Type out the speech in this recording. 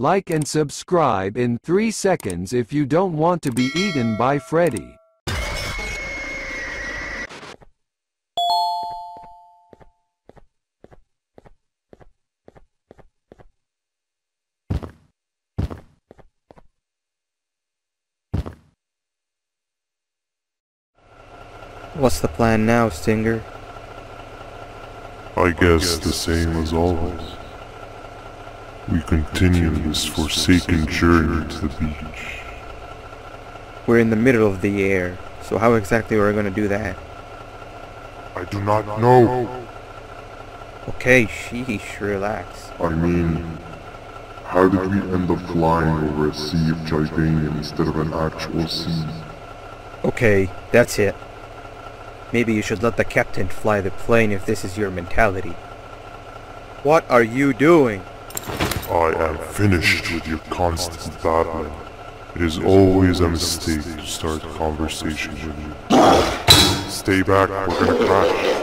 Like and subscribe in 3 seconds if you don't want to be eaten by Freddy. What's the plan now, Stinger? I guess the same as always. We continue this forsaken journey to the beach. We're in the middle of the air, so how exactly are we going to do that? I do not know. Okay, sheesh, relax. I mean, how did we end up flying over a sea of Givanium instead of an actual sea? Okay, that's it. Maybe you should let the captain fly the plane if this is your mentality. What are you doing? I am finished with your constant battling. It is always a mistake to start a conversation with you. Stay back, we're gonna crash.